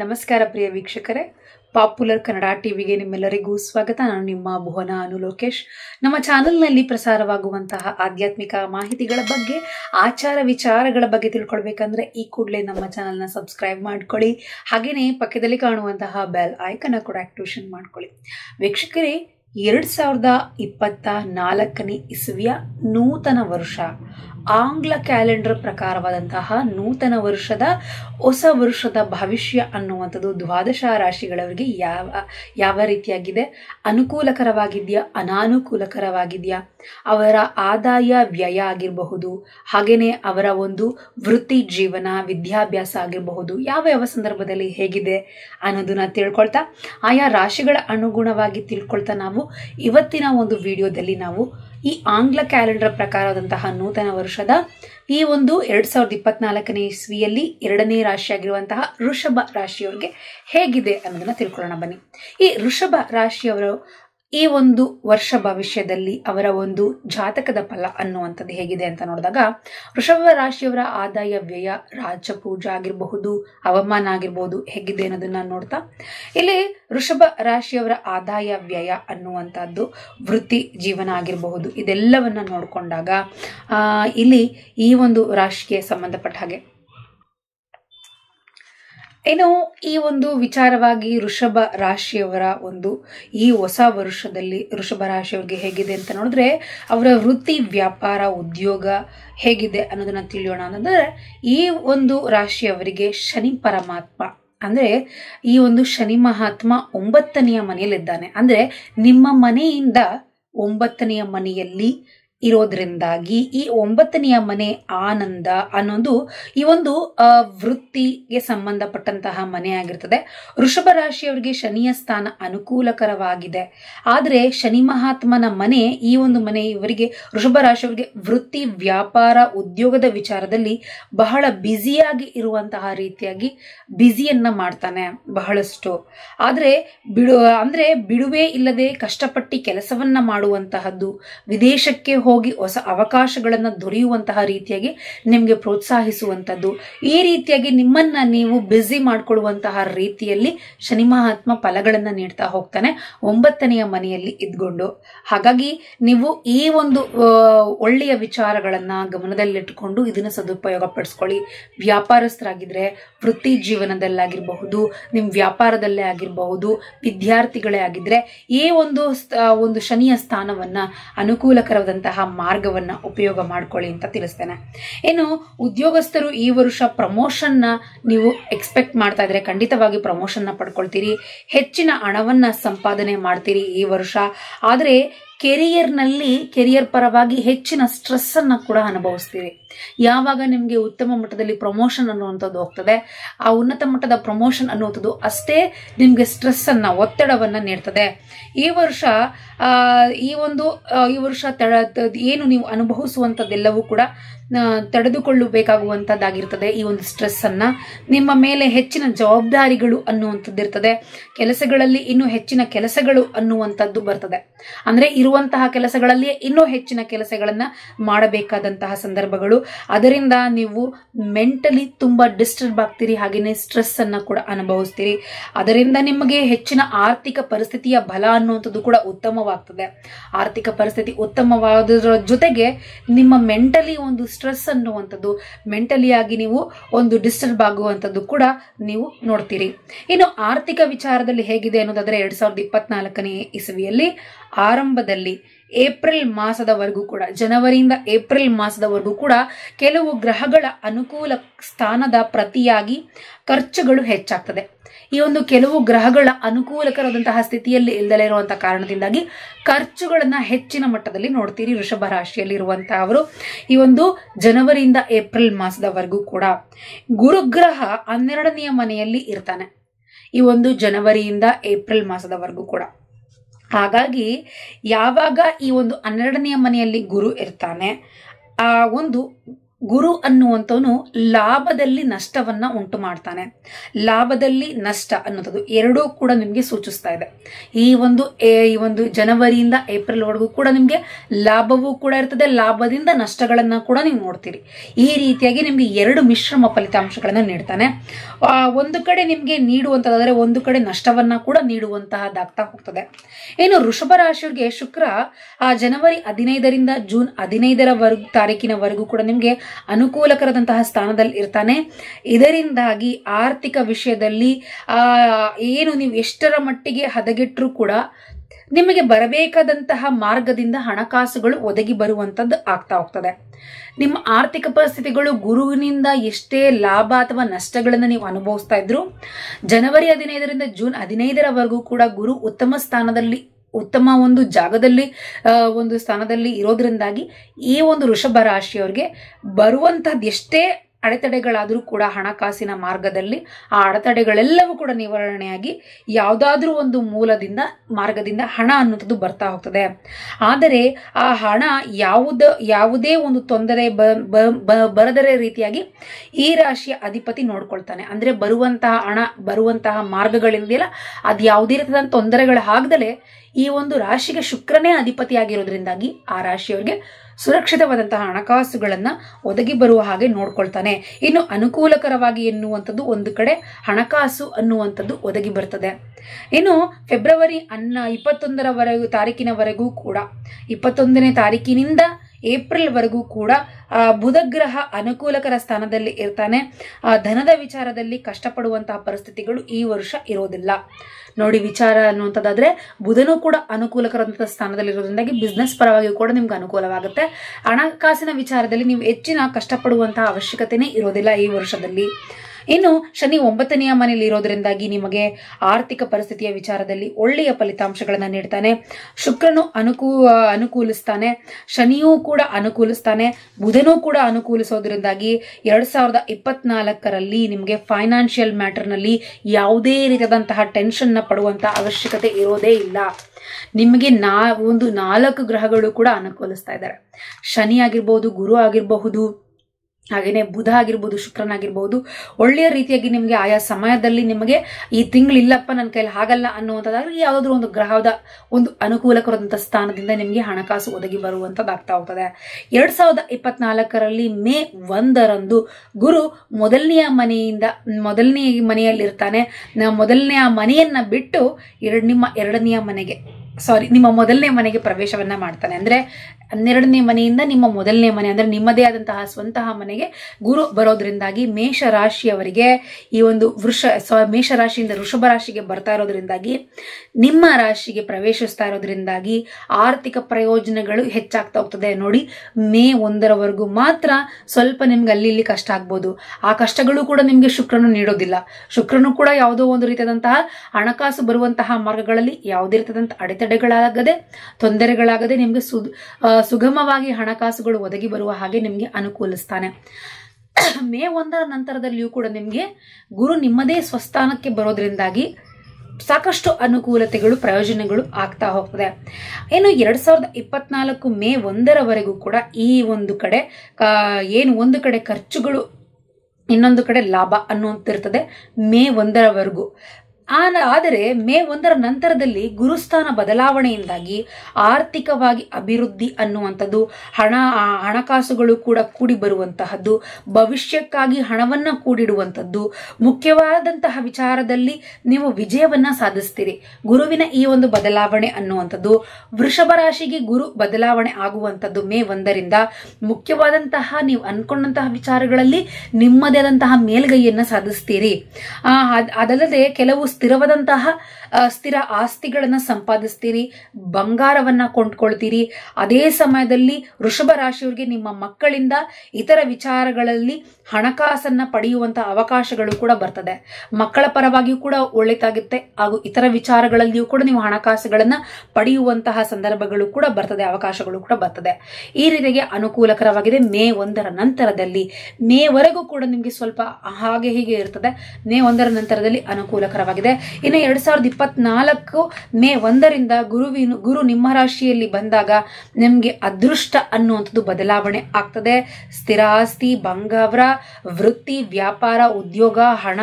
ನಮಸ್ಕಾರ ಪ್ರಿಯ ವೀಕ್ಷಕರೇ. ಪಾಪ್ಯುಲರ್ ಕನ್ನಡ ಟಿವಿಗೆ ನಿಮ್ಮೆಲ್ಲರಿಗೂ ಸ್ವಾಗತ. ನಾನು ನಿಮ್ಮ ಭುವನ ಅನು ಲೋಕೇಶ್. ನಮ್ಮ ಚಾನೆಲ್ನಲ್ಲಿ ಪ್ರಸಾರವಾಗುವಂತಹ ಆಧ್ಯಾತ್ಮಿಕ ಮಾಹಿತಿಗಳ ಬಗ್ಗೆ, ಆಚಾರ ವಿಚಾರಗಳ ಬಗ್ಗೆ ತಿಳ್ಕೊಳ್ಬೇಕಂದ್ರೆ ಈ ಕೂಡಲೇ ನಮ್ಮ ಚಾನಲ್ನ ಸಬ್ಸ್ಕ್ರೈಬ್ ಮಾಡ್ಕೊಳ್ಳಿ. ಹಾಗೆಯೇ ಪಕ್ಕದಲ್ಲಿ ಕಾಣುವಂತಹ ಬೆಲ್ ಐಕನ್ನ ಕೂಡ ಆಕ್ಟಿವೇಷನ್ ಮಾಡ್ಕೊಳ್ಳಿ. ವೀಕ್ಷಕರೇ ಎರಡು ಸಾವಿರದ ಇಪ್ಪತ್ತ ನಾಲ್ಕನೇ ಇಸವಿಯ ನೂತನ ವರ್ಷ. ಆಂಗ್ಲ ಕ್ಯಾಲೆಂಡರ್ ಪ್ರಕಾರವಾದಂತಹ ನೂತನ ವರ್ಷದ ಹೊಸ ವರ್ಷದ ಭವಿಷ್ಯ ಅನ್ನುವಂಥದ್ದು ದ್ವಾದಶ ರಾಶಿಗಳವರಿಗೆ ಯಾವ ಯಾವ ರೀತಿಯಾಗಿದೆ? ಅನುಕೂಲಕರವಾಗಿದೆಯಾ? ಅನಾನುಕೂಲಕರವಾಗಿದೆಯಾ? ಅವರ ಆದಾಯ ವ್ಯಯ ಆಗಿರಬಹುದು. ಹಾಗೆಯೇ ಅವರ ಒಂದು ವೃತ್ತಿ ಜೀವನ, ವಿದ್ಯಾಭ್ಯಾಸ ಆಗಿರಬಹುದು. ಯಾವ ಯಾವ ಸಂದರ್ಭದಲ್ಲಿ ಹೇಗಿದೆ ಅನ್ನೋದನ್ನ ತಿಳ್ಕೊಳ್ತಾ, ಆಯಾ ರಾಶಿಗಳ ಅನುಗುಣವಾಗಿ ತಿಳ್ಕೊಳ್ತಾ ನಾವು ಇವತ್ತಿನ ಒಂದು ವಿಡಿಯೋದಲ್ಲಿ ನಾವು ಈ ಆಂಗ್ಲ ಕ್ಯಾಲೆಂಡರ್ ಪ್ರಕಾರವಾದಂತಹ ನೂತನ ವರ್ಷದ ಈ ಒಂದು ಎರಡು ಸಾವಿರದ ಇಪ್ಪತ್ನಾಲ್ಕನೇ ಇಸ್ವಿಯಲ್ಲಿ ಎರಡನೇ ರಾಶಿಯಾಗಿರುವಂತಹ ಋಷಭ ರಾಶಿಯವರಿಗೆ ಹೇಗಿದೆ ಅನ್ನೋದನ್ನ ತಿಳ್ಕೊಳ್ಳೋಣ ಬನ್ನಿ. ಈ ಋಷಭ ರಾಶಿಯವರು ಈ ಒಂದು ವರ್ಷ ಭವಿಷ್ಯದಲ್ಲಿ ಅವರ ಒಂದು ಜಾತಕದ ಫಲ ಅನ್ನುವಂಥದ್ದು ಹೇಗಿದೆ ಅಂತ ನೋಡಿದಾಗ, ವೃಷಭ ರಾಶಿಯವರ ಆದಾಯ ವ್ಯಯ ರಾಜಪೂಜಾ ಆಗಿರಬಹುದು, ಹವಾಮಾನ ಆಗಿರಬಹುದು ಹೇಗಿದೆ ಅನ್ನೋದನ್ನ ನೋಡ್ತಾ, ಇಲ್ಲಿ ವೃಷಭ ರಾಶಿಯವರ ಆದಾಯ ವ್ಯಯ ಅನ್ನುವಂಥದ್ದು ವೃತ್ತಿ ಜೀವನ ಆಗಿರಬಹುದು, ಇದೆಲ್ಲವನ್ನ ನೋಡಿಕೊಂಡಾಗ ಇಲ್ಲಿ ಈ ಒಂದು ರಾಶಿಗೆ ಸಂಬಂಧಪಟ್ಟ ಹಾಗೆ ಏನು ಈ ಒಂದು ವಿಚಾರವಾಗಿ ಋಷಭ ರಾಶಿಯವರ ಒಂದು ಈ ಹೊಸ ವರ್ಷದಲ್ಲಿ ಋಷಭ ರಾಶಿಯವರಿಗೆ ಹೇಗಿದೆ ಅಂತ ನೋಡಿದ್ರೆ ಅವರ ವೃತ್ತಿ ವ್ಯಾಪಾರ, ಉದ್ಯೋಗ ಹೇಗಿದೆ ಅನ್ನೋದನ್ನ ತಿಳಿಯೋಣ ಅಂತಂದ್ರೆ ಈ ಒಂದು ರಾಶಿಯವರಿಗೆ ಶನಿ ಪರಮಾತ್ಮ ಅಂದ್ರೆ ಈ ಒಂದು ಶನಿ ಮಹಾತ್ಮ ಒಂಬತ್ತನೆಯ ಮನೆಯಲ್ಲಿದ್ದಾನೆ. ಅಂದ್ರೆ ನಿಮ್ಮ ಮನೆಯಿಂದ ಒಂಬತ್ತನೆಯ ಮನೆಯಲ್ಲಿ ಇರೋದ್ರಿಂದಾಗಿ ಈ ಒಂಬತ್ತನೆಯ ಮನೆ ಆನಂದ ಅನ್ನೋದು ಈ ಒಂದು ವೃತ್ತಿಗೆ ಸಂಬಂಧಪಟ್ಟಂತಹ ಮನೆ ಆಗಿರ್ತದೆ. ವೃಷಭ ರಾಶಿಯವರಿಗೆ ಶನಿಯ ಸ್ಥಾನ ಅನುಕೂಲಕರವಾಗಿದೆ. ಆದರೆ ಶನಿ ಮಹಾತ್ಮನ ಮನೆ, ಈ ಒಂದು ಮನೆ ಇವರಿಗೆ, ವೃಷಭ ರಾಶಿಯವರಿಗೆ ವೃತ್ತಿ, ವ್ಯಾಪಾರ, ಉದ್ಯೋಗದ ವಿಚಾರದಲ್ಲಿ ಬಹಳ ಬ್ಯುಸಿಯಾಗಿ ಇರುವಂತಹ ರೀತಿಯಾಗಿ ಬ್ಯುಸಿಯನ್ನ ಮಾಡ್ತಾನೆ ಬಹಳಷ್ಟು. ಆದರೆ ಬಿಡು, ಅಂದ್ರೆ ಬಿಡುವೆ ಇಲ್ಲದೆ ಕಷ್ಟಪಟ್ಟು ಕೆಲಸವನ್ನ ಮಾಡುವಂತಹದ್ದು ವಿದೇಶಕ್ಕೆ ಹೋಗಿ ಹೊಸ ಅವಕಾಶಗಳನ್ನು ದೊರೆಯುವಂತಹ ರೀತಿಯಾಗಿ ನಿಮಗೆ ಪ್ರೋತ್ಸಾಹಿಸುವಂಥದ್ದು. ಈ ರೀತಿಯಾಗಿ ನಿಮ್ಮನ್ನ ನೀವು ಬ್ಯುಸಿ ಮಾಡಿಕೊಳ್ಳುವಂತಹ ರೀತಿಯಲ್ಲಿ ಶನಿ ಮಹಾತ್ಮ ಫಲಗಳನ್ನು ನೀಡ್ತಾ ಹೋಗ್ತಾನೆ ಒಂಬತ್ತನೆಯ ಮನೆಯಲ್ಲಿ ಇದ್ಕೊಂಡು. ಹಾಗಾಗಿ ನೀವು ಈ ಒಂದು ಒಳ್ಳೆಯ ವಿಚಾರಗಳನ್ನ ಗಮನದಲ್ಲಿಟ್ಟುಕೊಂಡು ಇದನ್ನು ಸದುಪಯೋಗ ಪಡಿಸ್ಕೊಳ್ಳಿ. ವ್ಯಾಪಾರಸ್ಥರಾಗಿದ್ರೆ ವೃತ್ತಿ ಜೀವನದಲ್ಲಾಗಿರಬಹುದು ನಿಮ್ಮ ವ್ಯಾಪಾರದಲ್ಲೇ ಆಗಿರಬಹುದು, ವಿದ್ಯಾರ್ಥಿಗಳೇ ಆಗಿದ್ರೆ ಈ ಒಂದು ಒಂದು ಶನಿಯ ಸ್ಥಾನವನ್ನ ಅನುಕೂಲಕರವಾದಂತಹ ಮಾರ್ಗವನ್ನ ಉಪಯೋಗ ಮಾಡ್ಕೊಳ್ಳಿ ಅಂತ ತಿಳಿಸ್ತೇನೆ. ಏನು ಉದ್ಯೋಗಸ್ಥರು ಈ ವರ್ಷ ಪ್ರಮೋಷನ್ನ ನೀವು ಎಕ್ಸ್ಪೆಕ್ಟ್ ಮಾಡ್ತಾ ಇದ್ರೆ ಖಂಡಿತವಾಗಿ ಪ್ರಮೋಷನ್ನ ಪಡ್ಕೊಳ್ತೀರಿ. ಹೆಚ್ಚಿನ ಹಣವನ್ನ ಸಂಪಾದನೆ ಮಾಡ್ತೀರಿ ಈ ವರ್ಷ. ಆದರೆ ಕೆರಿಯರ್ನಲ್ಲಿ ಕೆರಿಯರ್ ಪರವಾಗಿ ಹೆಚ್ಚಿನ ಸ್ಟ್ರೆಸ್ ಅನ್ನ ಕೂಡ ಅನುಭವಿಸ್ತೀರಿ. ಯಾವಾಗ ನಿಮಗೆ ಉತ್ತಮ ಮಟ್ಟದಲ್ಲಿ ಪ್ರಮೋಷನ್ ಅನ್ನುವಂಥದ್ದು ಹೋಗ್ತದೆ, ಆ ಉನ್ನತ ಮಟ್ಟದ ಪ್ರಮೋಷನ್ ಅನ್ನುವಂಥದ್ದು ಅಷ್ಟೇ ನಿಮಗೆ ಸ್ಟ್ರೆಸ್ ಅನ್ನ, ಒತ್ತಡವನ್ನ ನೀಡ್ತದೆ. ಈ ವರ್ಷ ಈ ಒಂದು ಈ ವರ್ಷ ಏನು ನೀವು ಅನುಭವಿಸುವಂಥದ್ದೆಲ್ಲವೂ ಕೂಡ ತಡೆದುಕೊಳ್ಳಬೇಕಾಗುವಂಥದ್ದಾಗಿರ್ತದೆ ಈ ಒಂದು ಸ್ಟ್ರೆಸ್ ಅನ್ನ. ನಿಮ್ಮ ಮೇಲೆ ಹೆಚ್ಚಿನ ಜವಾಬ್ದಾರಿಗಳು ಅನ್ನುವಂಥದ್ದು ಇರ್ತದೆ ಕೆಲಸಗಳಲ್ಲಿ ಇನ್ನೂ ಹೆಚ್ಚಿನ ಕೆಲಸಗಳು ಅನ್ನುವಂಥದ್ದು ಬರ್ತದೆ. ಅಂದ್ರೆ ಇರುವಂತಹ ಕೆಲಸಗಳಲ್ಲಿಯೇ ಇನ್ನೂ ಹೆಚ್ಚಿನ ಕೆಲಸಗಳನ್ನ ಮಾಡಬೇಕಾದಂತಹ ಸಂದರ್ಭಗಳು ಅದರಿಂದ ನೀವು ಮೆಂಟಲಿ ತುಂಬಾ ಡಿಸ್ಟರ್ಬ್ ಆಗ್ತೀರಿ ಹಾಗೆಯೇ ಸ್ಟ್ರೆಸ್ ಅನ್ನ ಕೂಡ ಅನುಭವಿಸ್ತೀರಿ. ಅದರಿಂದ ನಿಮಗೆ ಹೆಚ್ಚಿನ ಆರ್ಥಿಕ ಪರಿಸ್ಥಿತಿಯ ಬಲ ಅನ್ನುವಂಥದ್ದು ಕೂಡ ಉತ್ತಮವಾಗ್ತದೆ. ಆರ್ಥಿಕ ಪರಿಸ್ಥಿತಿ ಉತ್ತಮವಾದ ಜೊತೆಗೆ ನಿಮ್ಮ ಮೆಂಟಲಿ ಒಂದು ಸ್ಟ್ರೆಸ್ ಅನ್ನುವಂಥದ್ದು ಆಗಿ ನೀವು ಒಂದು ಡಿಸ್ಟರ್ಬ್ ಆಗುವಂಥದ್ದು ಕೂಡ ನೀವು ನೋಡ್ತೀರಿ. ಇನ್ನು ಆರ್ಥಿಕ ವಿಚಾರದಲ್ಲಿ ಹೇಗಿದೆ ಅನ್ನೋದಾದರೆ, ಎರಡ್ ಸಾವಿರದ ಇಪ್ಪತ್ನಾಲ್ಕನೇ ಇಸವಿಯಲ್ಲಿ, ಆರಂಭದಲ್ಲಿ ಏಪ್ರಿಲ್ ಮಾಸದವರೆಗೂ ಕೂಡ, ಜನವರಿಯಿಂದ ಏಪ್ರಿಲ್ ಮಾಸದವರೆಗೂ ಕೂಡ ಕೆಲವು ಗ್ರಹಗಳ ಅನುಕೂಲ ಸ್ಥಾನದ ಪ್ರತಿಯಾಗಿ ಖರ್ಚುಗಳು ಹೆಚ್ಚಾಗ್ತದೆ. ಈ ಒಂದು ಕೆಲವು ಗ್ರಹಗಳ ಅನುಕೂಲಕರವಾದಂತಹ ಸ್ಥಿತಿಯಲ್ಲಿ ಇಲ್ದಲೇ ಇರುವಂತಹ ಕಾರಣದಿಂದಾಗಿ ಖರ್ಚುಗಳನ್ನ ಹೆಚ್ಚಿನ ಮಟ್ಟದಲ್ಲಿ ನೋಡ್ತೀರಿ, ವೃಷಭ ರಾಶಿಯಲ್ಲಿ ಇರುವಂತಹ ಅವರು ಈ ಒಂದು ಜನವರಿಯಿಂದ ಏಪ್ರಿಲ್ ಮಾಸದವರೆಗೂ ಕೂಡ ಗುರುಗ್ರಹ ಹನ್ನೆರಡನೆಯ ಮನೆಯಲ್ಲಿ ಇರ್ತಾನೆ. ಈ ಒಂದು ಜನವರಿಯಿಂದ ಏಪ್ರಿಲ್ ಮಾಸದವರೆಗೂ ಕೂಡ. ಹಾಗಾಗಿ ಯಾವಾಗ ಈ ಒಂದು ಹನ್ನೆರಡನೆಯ ಮನೆಯಲ್ಲಿ ಗುರು ಇರ್ತಾನೆ ಆ ಒಂದು ಗುರು ಅನ್ನುವಂಥವನು ಲಾಭದಲ್ಲಿ ನಷ್ಟವನ್ನ ಉಂಟು ಮಾಡ್ತಾನೆ ಲಾಭದಲ್ಲಿ ನಷ್ಟ ಅನ್ನೋದು ಎರಡೂ ಕೂಡ ನಿಮಗೆ ಸೂಚಿಸ್ತಾ ಇದೆ. ಈ ಒಂದು ಈ ಒಂದು ಜನವರಿಯಿಂದ ಏಪ್ರಿಲ್ ವರೆಗೂ ಕೂಡ ನಿಮಗೆ ಲಾಭವೂ ಕೂಡ ಇರ್ತದೆ. ಲಾಭದಿಂದ ನಷ್ಟಗಳನ್ನ ಕೂಡ ನೀವು ನೋಡ್ತೀರಿ. ಈ ರೀತಿಯಾಗಿ ನಿಮಗೆ ಎರಡು ಮಿಶ್ರಮ ಫಲಿತಾಂಶಗಳನ್ನ ನೀಡ್ತಾನೆ. ಒಂದು ಕಡೆ ನಿಮಗೆ ನೀಡುವಂತದಾದ್ರೆ ಒಂದು ಕಡೆ ನಷ್ಟವನ್ನ ಕೂಡ ನೀಡುವಂತಹದ್ದಾಗ್ತಾ ಹೋಗ್ತದೆ. ಇನ್ನು ವೃಷಭ ರಾಶಿಯವರಿಗೆ ಶುಕ್ರ, ಆ ಜನವರಿ ಹದಿನೈದರಿಂದ ಜೂನ್ ಹದಿನೈದರ ವರ್ಗ ತಾರೀಕಿನವರೆಗೂ ಕೂಡ ನಿಮಗೆ ಅನುಕೂಲಕರದಂತಹ ಸ್ಥಾನದಲ್ಲಿ ಇರ್ತಾನೆ. ಇದರಿಂದಾಗಿ ಆರ್ಥಿಕ ವಿಷಯದಲ್ಲಿ ಏನು ನೀವು ಎಷ್ಟರ ಮಟ್ಟಿಗೆ ಹದಗೆಟ್ಟರೂ ಕೂಡ ನಿಮಗೆ ಬರಬೇಕಾದಂತಹ ಮಾರ್ಗದಿಂದ ಹಣಕಾಸುಗಳು ಒದಗಿ ಬರುವಂಥದ್ದು ಆಗ್ತಾ ಹೋಗ್ತದೆ. ನಿಮ್ಮ ಆರ್ಥಿಕ ಪರಿಸ್ಥಿತಿಗಳು ಗುರುವಿನಿಂದ ಎಷ್ಟೇ ಲಾಭ ಅಥವಾ ನಷ್ಟಗಳನ್ನು ನೀವು ಅನುಭವಿಸ್ತಾ ಇದ್ರು, ಜನವರಿ ಹದಿನೈದರಿಂದ ಜೂನ್ ಹದಿನೈದರವರೆಗೂ ಕೂಡ ಗುರು ಉತ್ತಮ ಸ್ಥಾನದಲ್ಲಿ ಉತ್ತಮ ಒಂದು ಜಾಗದಲ್ಲಿ ಒಂದು ಸ್ಥಾನದಲ್ಲಿ ಇರೋದ್ರಿಂದಾಗಿ ಈ ಒಂದು ಋಷಭ ರಾಶಿಯವ್ರಿಗೆ ಬರುವಂತಹದ್ದು ಎಷ್ಟೇ ಅಡೆತಡೆಗಳಾದರೂ ಕೂಡ ಹಣಕಾಸಿನ ಮಾರ್ಗದಲ್ಲಿ ಆ ಅಡೆತಡೆಗಳೆಲ್ಲವೂ ಕೂಡ ನಿವಾರಣೆಯಾಗಿ ಯಾವುದಾದ್ರೂ ಒಂದು ಮೂಲದಿಂದ, ಮಾರ್ಗದಿಂದ ಹಣ ಅನ್ನುವಂಥದ್ದು ಬರ್ತಾ ಹೋಗ್ತದೆ. ಆದರೆ ಆ ಹಣ ಯಾವುದ, ಯಾವುದೇ ಒಂದು ತೊಂದರೆ ಬ, ಬ- ಬ- ರೀತಿಯಾಗಿ ಈ ರಾಶಿಯ ಅಧಿಪತಿ ನೋಡ್ಕೊಳ್ತಾನೆ. ಅಂದರೆ ಬರುವಂತಹ ಹಣ, ಬರುವಂತಹ ಮಾರ್ಗಗಳಿಂದಲ್ಲ ಅದು ಯಾವುದೇ ರೀತಿಯ ತೊಂದರೆಗಳು ಆಗದಲೇ ಈ ಒಂದು ರಾಶಿಗೆ ಶುಕ್ರನೇ ಅಧಿಪತಿಯಾಗಿರೋದ್ರಿಂದಾಗಿ ಆ ರಾಶಿಯವರಿಗೆ ಸುರಕ್ಷಿತವಾದಂತಹ ಹಣಕಾಸುಗಳನ್ನು ಒದಗಿ ಬರುವ ಹಾಗೆ ನೋಡ್ಕೊಳ್ತಾನೆ. ಇನ್ನು ಅನುಕೂಲಕರವಾಗಿ ಎನ್ನುವಂಥದ್ದು ಒಂದು ಕಡೆ ಹಣಕಾಸು ಅನ್ನುವಂಥದ್ದು ಒದಗಿ ಬರ್ತದೆ. ಇನ್ನು ಫೆಬ್ರವರಿ ಅನ್ನ ಇಪ್ಪತ್ತೊಂದರವರೆಗೂ ತಾರೀಕಿನವರೆಗೂ ಕೂಡ ಇಪ್ಪತ್ತೊಂದನೇ ತಾರೀಕಿನಿಂದ ಏಪ್ರಿಲ್ ವರೆಗೂ ಕೂಡ ಬುಧಗ್ರಹ ಅನುಕೂಲಕರ ಸ್ಥಾನದಲ್ಲಿ ಇರ್ತಾನೆ. ಆ, ಧನದ ವಿಚಾರದಲ್ಲಿ ಕಷ್ಟಪಡುವಂತಹ ಪರಿಸ್ಥಿತಿಗಳು ಈ ವರ್ಷ ಇರೋದಿಲ್ಲ. ನೋಡಿ ವಿಚಾರ ಅನ್ನುವಂಥದ್ದಾದ್ರೆ ಬುಧನು ಕೂಡ ಅನುಕೂಲಕರಂತಹ ಸ್ಥಾನದಲ್ಲಿ ಇರೋದ್ರಿಂದಾಗಿ ಬಿಸ್ನೆಸ್ ಪರವಾಗಿ ಕೂಡ ನಿಮ್ಗೆ ಅನುಕೂಲವಾಗುತ್ತೆ. ಹಣಕಾಸಿನ ವಿಚಾರದಲ್ಲಿ ನೀವು ಹೆಚ್ಚಿನ ಕಷ್ಟಪಡುವಂತಹ ಅವಶ್ಯಕತೆನೇ ಇರೋದಿಲ್ಲ ಈ ವರ್ಷದಲ್ಲಿ. ಇನ್ನು ಶನಿ ಒಂಬತ್ತನೆಯ ಮನೆಯಲ್ಲಿ ಇರೋದ್ರಿಂದಾಗಿ ನಿಮಗೆ ಆರ್ಥಿಕ ಪರಿಸ್ಥಿತಿಯ ವಿಚಾರದಲ್ಲಿ ಒಳ್ಳೆಯ ಫಲಿತಾಂಶಗಳನ್ನು ನೀಡ್ತಾನೆ. ಶುಕ್ರನು ಅನುಕೂ ಅನುಕೂಲಿಸ್ತಾನೆ. ಶನಿಯೂ ಕೂಡ ಅನುಕೂಲಿಸ್ತಾನೆ. ಬುಧನೂ ಕೂಡ ಅನುಕೂಲಿಸೋದ್ರಿಂದಾಗಿ ಎರಡ್ ಸಾವಿರದ ಇಪ್ಪತ್ನಾಲ್ಕರಲ್ಲಿ ನಿಮಗೆ ಫೈನಾನ್ಷಿಯಲ್ ಮ್ಯಾಟರ್ನಲ್ಲಿ ಯಾವುದೇ ರೀತಿಯಾದಂತಹ ಟೆನ್ಷನ್ನ ಪಡುವಂತಹ ಅವಶ್ಯಕತೆ ಇರೋದೇ ಇಲ್ಲ. ನಿಮಗೆ ನಾ ಒಂದು ನಾಲ್ಕು ಗ್ರಹಗಳು ಕೂಡ ಅನುಕೂಲಿಸ್ತಾ ಇದ್ದಾರೆ. ಶನಿ ಆಗಿರ್ಬೋದು, ಗುರು ಆಗಿರಬಹುದು ಹಾಗೆಯೇ ಬುಧ ಆಗಿರ್ಬೋದು ಶುಕ್ರನಾಗಿರ್ಬೋದು ಒಳ್ಳೆಯ ರೀತಿಯಾಗಿ ನಿಮಗೆ ಆಯಾ ಸಮಯದಲ್ಲಿ ನಿಮಗೆ ಈ ತಿಂಗಳು ಇಲ್ಲಪ್ಪ ನನ್ನ ಕೈಲಿ ಹಾಗಲ್ಲ ಅನ್ನುವಂಥದ್ದಾದ್ರೆ ಯಾವುದಾದ್ರೂ ಒಂದು ಗ್ರಹದ ಒಂದು ಅನುಕೂಲಕರದಂಥ ಸ್ಥಾನದಿಂದ ನಿಮಗೆ ಹಣಕಾಸು ಒದಗಿ ಬರುವಂಥದ್ದಾಗ್ತಾ ಹೋಗ್ತದೆ ಎರಡು ಸಾವಿರದ ಇಪ್ಪತ್ನಾಲ್ಕರಲ್ಲಿ ಮೇ ಒಂದರಂದು ಗುರು ಮೊದಲನೆಯ ಮನೆಯಿಂದ, ಮೊದಲನೆಯ ಮನೆಯಲ್ಲಿರ್ತಾನೆ. ಮೊದಲನೆಯ ಮನೆಯನ್ನು ಬಿಟ್ಟು ಎರಡು ನಿಮ್ಮ ಎರಡನೆಯ ಮನೆಗೆ ಸಾರಿ ನಿಮ್ಮ ಮೊದಲನೇ ಮನೆಗೆ ಪ್ರವೇಶವನ್ನ ಮಾಡ್ತಾನೆ. ಅಂದ್ರೆ ಹನ್ನೆರಡನೇ ಮನೆಯಿಂದ ನಿಮ್ಮ ಮೊದಲನೇ ಮನೆ, ಅಂದ್ರೆ ನಿಮ್ಮದೇ ಆದಂತಹ ಸ್ವಂತಹ ಮನೆಗೆ ಗುರು ಬರೋದ್ರಿಂದಾಗಿ ಮೇಷ ರಾಶಿಯವರಿಗೆ ಈ ಒಂದು ವೃಷ ಮೇಷ ರಾಶಿಯಿಂದ ವೃಷಭ ರಾಶಿಗೆ ಬರ್ತಾ ಇರೋದ್ರಿಂದಾಗಿ, ನಿಮ್ಮ ರಾಶಿಗೆ ಪ್ರವೇಶಿಸ್ತಾ ಇರೋದ್ರಿಂದಾಗಿ ಆರ್ಥಿಕ ಪ್ರಯೋಜನಗಳು ಹೆಚ್ಚಾಗ್ತಾ ಹೋಗ್ತದೆ. ನೋಡಿ, ಮೇ ಒಂದರವರೆಗೂ ಮಾತ್ರ ಸ್ವಲ್ಪ ನಿಮ್ಗೆ ಅಲ್ಲಿ ಇಲ್ಲಿ ಕಷ್ಟ ಆಗ್ಬೋದು. ಆ ಕಷ್ಟಗಳು ಕೂಡ ನಿಮ್ಗೆ ಶುಕ್ರನು ನೀಡೋದಿಲ್ಲ. ಶುಕ್ರನು ಕೂಡ ಯಾವುದೋ ಒಂದು ರೀತಿಯಾದಂತಹ ಹಣಕಾಸು ಬರುವಂತಹ ಮಾರ್ಗಗಳಲ್ಲಿ ಯಾವುದೇ ರೀತಿಯಾದಂತಹ ಅಡೆತಡೆಗಳಾಗದೆ ತೊಂದರೆಗಳಾಗದೆ ನಿಮಗೆ ಸು ಸುಗಮವಾಗಿ ಹಣಕಾಸುಗಳು ಒದಗಿ ಬರುವ ಹಾಗೆ ನಿಮಗೆ ಅನುಕೂಲಿಸ್ತಾನೆ. ಮೇ ಒಂದರ ನಂತರದಲ್ಲಿಯೂ ಕೂಡ ನಿಮಗೆ ಗುರು ನಿಮ್ಮದೇ ಸ್ವಸ್ಥಾನಕ್ಕೆ ಬರೋದ್ರಿಂದಾಗಿ ಸಾಕಷ್ಟು ಅನುಕೂಲತೆಗಳು, ಪ್ರಯೋಜನಗಳು ಆಗ್ತಾ ಹೋಗ್ತದೆ. ಏನು ಎರಡ್ ಸಾವಿರದ ಇಪ್ಪತ್ನಾಲ್ಕು ಮೇ ಒಂದರವರೆಗೂ ಕೂಡ ಈ ಒಂದು ಕಡೆ ಏನು ಒಂದು ಕಡೆ ಖರ್ಚುಗಳು, ಇನ್ನೊಂದು ಕಡೆ ಲಾಭ ಅನ್ನುವಂತಿರ್ತದೆ ಮೇ ಒಂದರವರೆಗೂ. ಆದರೆ ಮೇ ಒಂದರ ನಂತರದಲ್ಲಿ ಗುರುಸ್ಥಾನ ಬದಲಾವಣೆಯಿಂದಾಗಿ ಆರ್ಥಿಕವಾಗಿ ಅಭಿವೃದ್ಧಿ ಅನ್ನುವಂಥದ್ದು, ಹಣ ಹಣಕಾಸುಗಳು ಕೂಡ ಕೂಡಿ ಬರುವಂತಹದ್ದು, ಭವಿಷ್ಯಕ್ಕಾಗಿ ಹಣವನ್ನ ಕೂಡಿಡುವಂಥದ್ದು, ಮುಖ್ಯವಾದಂತಹ ವಿಚಾರದಲ್ಲಿ ನೀವು ವಿಜಯವನ್ನ ಸಾಧಿಸ್ತೀರಿ. ಗುರುವಿನ ಈ ಒಂದು ಬದಲಾವಣೆ ಅನ್ನುವಂಥದ್ದು, ವೃಷಭ ರಾಶಿಗೆ ಗುರು ಬದಲಾವಣೆ ಆಗುವಂಥದ್ದು ಮೇ ಒಂದರಿಂದ ಮುಖ್ಯವಾದಂತಹ ನೀವು ಅನ್ಕೊಂಡಂತಹ ವಿಚಾರಗಳಲ್ಲಿ ನಿಮ್ಮದೇ ಆದಂತಹ ಮೇಲ್ಗೈಯನ್ನ ಸಾಧಿಸ್ತೀರಿ. ಅದಲ್ಲದೆ ಕೆಲವು ಸ್ಥಿರವಾದಂತಹ ಸ್ಥಿರ ಆಸ್ತಿಗಳನ್ನು ಸಂಪಾದಿಸ್ತೀರಿ ಬಂಗಾರವನ್ನ ಕೊಂಡ್ಕೊಳ್ತೀರಿ. ಅದೇ ಸಮಯದಲ್ಲಿ ವೃಷಭ ರಾಶಿಯವರಿಗೆ ನಿಮ್ಮ ಮಕ್ಕಳಿಂದ ಇತರ ವಿಚಾರಗಳಲ್ಲಿ ಹಣಕಾಸನ್ನ ಪಡೆಯುವಂತ ಅವಕಾಶಗಳು ಕೂಡ ಬರ್ತದೆ. ಮಕ್ಕಳ ಪರವಾಗಿಯೂ ಕೂಡ ಒಳ್ಳೆತಾಗುತ್ತೆ ಹಾಗೂ ಇತರ ವಿಚಾರಗಳಲ್ಲಿಯೂ ಕೂಡ ನೀವು ಹಣಕಾಸುಗಳನ್ನ ಪಡೆಯುವಂತಹ ಸಂದರ್ಭಗಳು ಕೂಡ ಬರ್ತದೆ, ಅವಕಾಶಗಳು ಕೂಡ ಬರ್ತದೆ. ಈ ರೀತಿಯಾಗಿ ಅನುಕೂಲಕರವಾಗಿದೆ ಮೇ ಒಂದರ ನಂತರದಲ್ಲಿ. ಮೇವರೆಗೂ ಕೂಡ ನಿಮಗೆ ಸ್ವಲ್ಪ ಹಾಗೆ ಹೀಗೆ ಇರ್ತದೆ. ಮೇ ಒಂದರ ನಂತರದಲ್ಲಿ ಅನುಕೂಲಕರವಾಗಿದೆ. ಇನ್ನು ಎರಡ್ ಸಾವಿರದ ಇಪ್ಪತ್ನಾಲ್ಕು ಮೇ ಒಂದರಿಂದ ಗುರುವಿನ ಗುರು ನಿಮ್ಮ ರಾಶಿಯಲ್ಲಿ ಬಂದಾಗ ನಿಮಗೆ ಅದೃಷ್ಟ ಅನ್ನುವಂಥದ್ದು ಬದಲಾವಣೆ ಆಗ್ತದೆ. ಸ್ಥಿರಾಸ್ತಿ ಬಂಗಾವರ ವೃತ್ತಿ, ವ್ಯಾಪಾರ, ಉದ್ಯೋಗ, ಹಣ,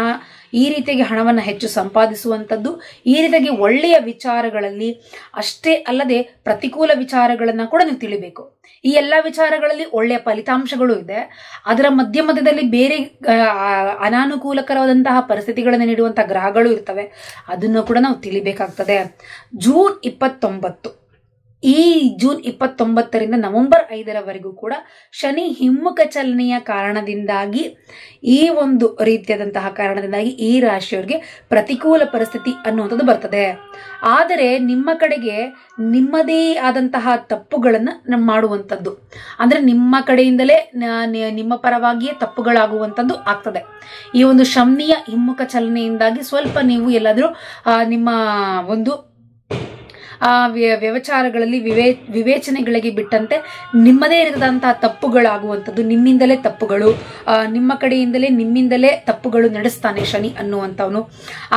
ಈ ರೀತಿಯಾಗಿ ಹಣವನ್ನು ಹೆಚ್ಚು ಸಂಪಾದಿಸುವಂಥದ್ದು. ಈ ರೀತಿಯಾಗಿ ಒಳ್ಳೆಯ ವಿಚಾರಗಳಲ್ಲಿ ಅಷ್ಟೇ ಅಲ್ಲದೆ ಪ್ರತಿಕೂಲ ವಿಚಾರಗಳನ್ನು ಕೂಡ ನೀವು ತಿಳಿಬೇಕು. ಈ ಎಲ್ಲ ವಿಚಾರಗಳಲ್ಲಿ ಒಳ್ಳೆಯ ಫಲಿತಾಂಶಗಳು ಇದೆ. ಅದರ ಮಧ್ಯ ಮಧ್ಯದಲ್ಲಿ ಬೇರೆ ಅನಾನುಕೂಲಕರವಾದಂತಹ ಪರಿಸ್ಥಿತಿಗಳನ್ನು ನೀಡುವಂತಹ ಗ್ರಹಗಳು ಇರ್ತವೆ. ಅದನ್ನು ಕೂಡ ನಾವು ತಿಳಿಬೇಕಾಗ್ತದೆ. ಜೂನ್ ಇಪ್ಪತ್ತೊಂಬತ್ತು. ಈ ಜೂನ್ ಇಪ್ಪತ್ತೊಂಬತ್ತರಿಂದ ನವೆಂಬರ್ ಐದರವರೆಗೂ ಕೂಡ ಶನಿ ಹಿಮ್ಮುಖ ಚಲನೆಯ ಕಾರಣದಿಂದಾಗಿ ಈ ಒಂದು ರೀತಿಯಾದಂತಹ ಕಾರಣದಿಂದಾಗಿ ಈ ರಾಶಿಯವರಿಗೆ ಪ್ರತಿಕೂಲ ಪರಿಸ್ಥಿತಿ ಅನ್ನುವಂಥದ್ದು ಬರ್ತದೆ. ಆದರೆ ನಿಮ್ಮ ಕಡೆಗೆ ನಿಮ್ಮದೇ ಆದಂತಹ ತಪ್ಪುಗಳನ್ನು ಮಾಡುವಂಥದ್ದು. ಅಂದರೆ ನಿಮ್ಮ ಕಡೆಯಿಂದಲೇ ನಿಮ್ಮ ಪರವಾಗಿಯೇ ತಪ್ಪುಗಳಾಗುವಂಥದ್ದು ಆಗ್ತದೆ. ಈ ಒಂದು ಶಮ್ನಿಯ ಹಿಮ್ಮುಖ ಚಲನೆಯಿಂದಾಗಿ ಸ್ವಲ್ಪ ನೀವು ಎಲ್ಲಾದರೂ ನಿಮ್ಮ ಒಂದು ವ್ಯವಚಾರಗಳಲ್ಲಿ ವಿವೇ ವಿವೇಚನೆಗಳಿಗೆ ಬಿಟ್ಟಂತೆ ನಿಮ್ಮದೇ ಇರದಂತಹ ತಪ್ಪುಗಳಾಗುವಂಥದ್ದು, ನಿಮ್ಮಿಂದಲೇ ತಪ್ಪುಗಳು ನಿಮ್ಮ ಕಡೆಯಿಂದಲೇ ನಿಮ್ಮಿಂದಲೇ ತಪ್ಪುಗಳು ನಡೆಸ್ತಾನೆ ಶನಿ ಅನ್ನುವಂಥವನು.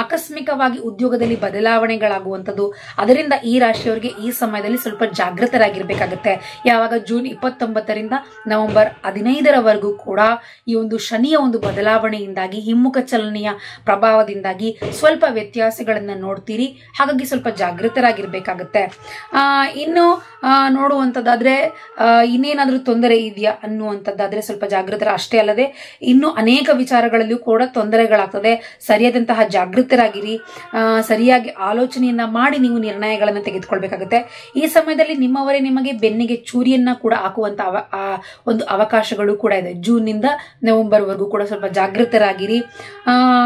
ಆಕಸ್ಮಿಕವಾಗಿ ಉದ್ಯೋಗದಲ್ಲಿ ಬದಲಾವಣೆಗಳಾಗುವಂಥದ್ದು, ಅದರಿಂದ ಈ ರಾಶಿಯವರಿಗೆ ಈ ಸಮಯದಲ್ಲಿ ಸ್ವಲ್ಪ ಜಾಗೃತರಾಗಿರ್ಬೇಕಾಗತ್ತೆ. ಯಾವಾಗ ಜೂನ್ ಇಪ್ಪತ್ತೊಂಬತ್ತರಿಂದ ನವೆಂಬರ್ ಹದಿನೈದರವರೆಗೂ ಕೂಡ ಈ ಒಂದು ಶನಿಯ ಒಂದು ಬದಲಾವಣೆಯಿಂದಾಗಿ, ಹಿಮ್ಮುಖ ಚಲನೆಯ ಪ್ರಭಾವದಿಂದಾಗಿ ಸ್ವಲ್ಪ ವ್ಯತ್ಯಾಸಗಳನ್ನು ನೋಡ್ತೀರಿ. ಹಾಗಾಗಿ ಸ್ವಲ್ಪ ಜಾಗೃತರಾಗಿರ್ಬೇಕಾಗತ್ತೆ. ಆ, ಇನ್ನು ನೋಡುವಂಥದ್ದಾದ್ರೆ ಇನ್ನೇನಾದ್ರೂ ತೊಂದರೆ ಇದೆಯಾ ಅನ್ನುವಂಥದ್ದಾದ್ರೆ ಸ್ವಲ್ಪ ಜಾಗೃತರ ಅಷ್ಟೇ ಅಲ್ಲದೆ ಇನ್ನು ಅನೇಕ ವಿಚಾರಗಳಲ್ಲಿಯೂ ಕೂಡ ತೊಂದರೆಗಳಾಗ್ತದೆ. ಸರಿಯಾದಂತಹ ಜಾಗೃತರಾಗಿರಿ. ಸರಿಯಾಗಿ ಆಲೋಚನೆಯನ್ನ ಮಾಡಿ ನೀವು ನಿರ್ಣಯಗಳನ್ನು ತೆಗೆದುಕೊಳ್ಬೇಕಾಗುತ್ತೆ. ಈ ಸಮಯದಲ್ಲಿ ನಿಮ್ಮವರೇ ನಿಮಗೆ ಬೆನ್ನಿಗೆ ಚೂರಿಯನ್ನ ಕೂಡ ಹಾಕುವಂತ ಒಂದು ಅವಕಾಶಗಳು ಕೂಡ ಇದೆ. ಜೂನ್ನಿಂದ ನವೆಂಬರ್ವರೆಗೂ ಕೂಡ ಸ್ವಲ್ಪ ಜಾಗೃತರಾಗಿರಿ.